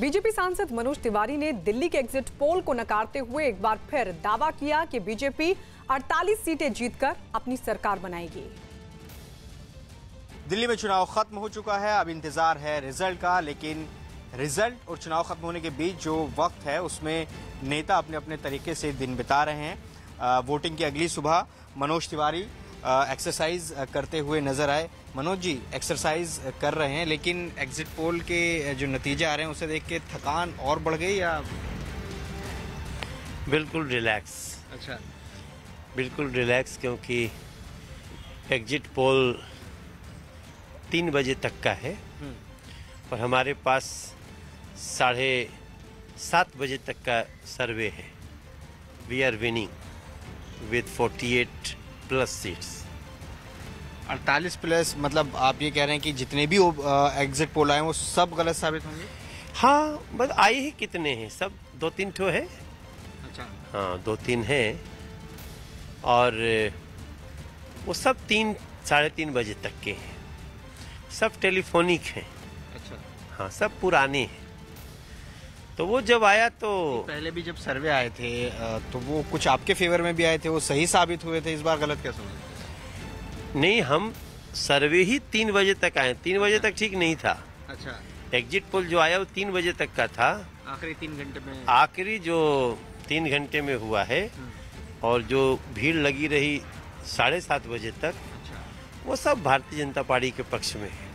BJP सांसद मनोज तिवारी ने दिल्ली के एग्जिट पोल को नकारते हुए एक बार फिर दावा किया कि बीजेपी 48 सीटें जीतकर अपनी सरकार बनाएगी। दिल्ली में चुनाव खत्म हो चुका है, अब इंतज़ार है रिज़ल्ट का, लेकिन रिज़ल्ट और चुनाव खत्म होने के बीच जो वक्त है, उसमें नेता अपने अपने तरीके से दिन बिता रहे हैं। वोटिंग की अगली सुबह मनोज तिवारी एक्सरसाइज करते हुए नज़र आए। मनोज जी एक्सरसाइज कर रहे हैं लेकिन एग्जिट पोल के जो नतीजे आ रहे हैं उसे देख के थकान और बढ़ गई या? बिल्कुल रिलैक्स अच्छा। बिल्कुल रिलैक्स क्योंकि एग्जिट पोल तीन बजे तक का है। और हमारे पास साढ़े सात बजे तक का सर्वे है। We are winning with 48 plus seats 48 plus मतलब आप ये कह रहे हैं कि जितने भी एग्जिट पोल आए वो सब गलत साबित होंगे? हाँ बस आए ही कितने हैं? सब दो तीन ठो है। अच्छा। हाँ दो तीन है। और वो सब तीन साढ़े तीन बजे तक के हैं। सब टेलीफोनिक हैं। अच्छा। हाँ सब पुराने हैं। तो वो जब आया तो पहले भी जब सर्वे आए थे तो वो कुछ आपके फेवर में भी आए थे वो सही साबित हुए थे इस बार गलत क्या हुए? नहीं हम सर्वे ही तीन बजे तक आए। तीन बजे तक ठीक नहीं था। अच्छा। एग्जिट पोल जो आया वो तीन बजे तक का था। आखिरी तीन घंटे में आखिरी जो तीन घंटे में हुआ है और जो भीड़ लगी रही साढ़े सात बजे तक अच्छा। वो सब भारतीय जनता पार्टी के पक्ष में है।